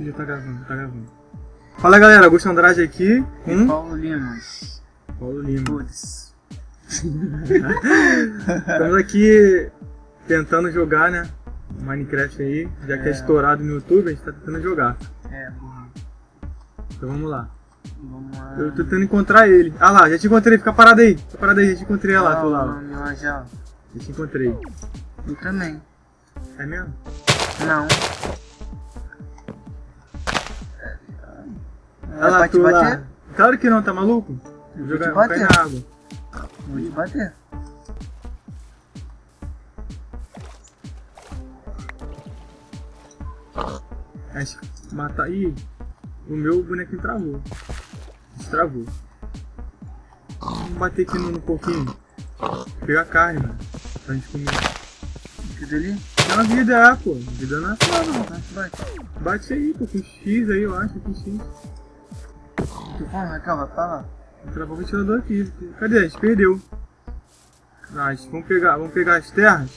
Já tá gravando, tá gravando. Fala galera, Augusto Andrade aqui. Paulo Lima. Paulo Lima. Putz. Estamos aqui tentando jogar, né? Minecraft aí, já que é É. estourado no YouTube, a gente tá tentando jogar. É, burro. Então vamos lá. Vamos lá. Eu tô tentando encontrar ele. Ah lá, já te encontrei, fica parado aí. Fica parado aí, já te encontrei lá, tô lá. não, já. Já te encontrei. Eu também. É mesmo? Não. Lá, Vai te bater? lá. Claro que não, tá maluco? Eu vou Jogar, te bater. na água. Vou te bater. Acho que matar. Ih, o meu bonequinho travou. Destravou. Vamos bater aqui no, no pouquinho. Pegar carne, mano. Pra gente comer. Aquilo ali? Tem uma vida, é, pô. Vida não é só, não. Bate, bate. Bate aí, pô, com X aí, eu acho, com X. Tu fala, Raquel, vai pra lá. Travou o ventilador aqui. Cadê? A gente perdeu. Ah, a gente- vamos pegar, vamos pegar as terras.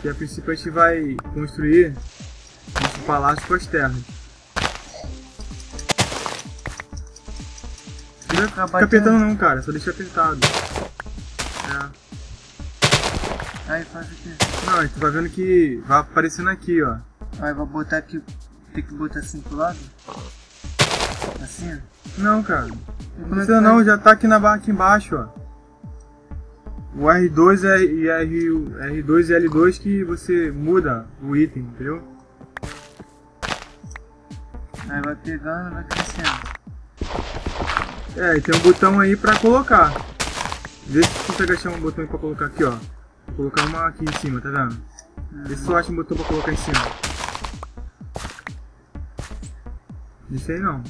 Que a princípio a gente vai construir nosso palácio com as terras. Não batendo. apertando não, cara. Só deixa apertado. É. Aí faz aqui. Não, a gente vai vendo que vai aparecendo aqui, ó. Aí vai botar aqui. Tem que botar assim pro lado? Assim? Não, cara. Não Como é precisa não, já tá aqui na barra aqui embaixo, ó. O R2 é- e R, o R2 e L2 que você muda o item, entendeu? Aí vai pegando, vai crescendo. É, e tem um botão aí pra colocar. Vê se você consegue achar um botão aí pra colocar aqui, ó. Vou colocar uma aqui em cima, tá vendo? Vê se tu acha um botão pra colocar em cima. Não sei não.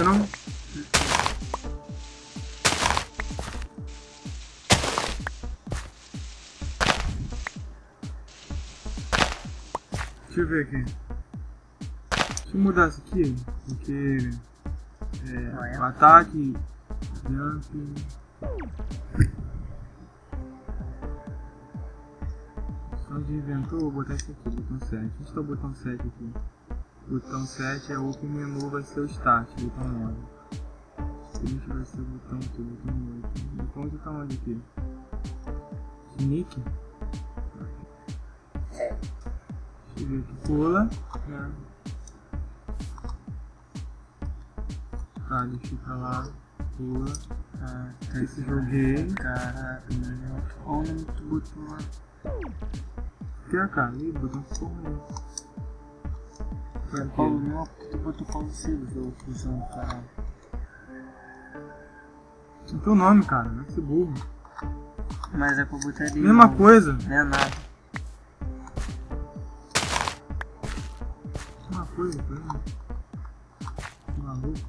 Isso não? Deixa eu ver aqui. Deixa eu mudar isso aqui, porque é, o ataque, jump. Só de inventor, vou botar isso aqui, botão 7. Onde está o botão 7 aqui? Botão 7 é o Open Menu, vai ser o Start, botão 9. Finish vai ser o botão aqui, botão 8. Botão 8 tá onde aqui? Eu ver aqui, pula. né? Tá, deixa pra lá. Pula. Ah, Esse joguei. Caraca, mano. Olha o nome que tu botou lá. Que é, cara? Ih, botão ficou ruim. Paulo não, porque tu botou Paulo Silva, ô fusão, caralho. Tem o nome, cara. Não é ser burro. Mas é pra botar ali. Mesma não. coisa. Não é nada. Mesma coisa, coisa. Maluco.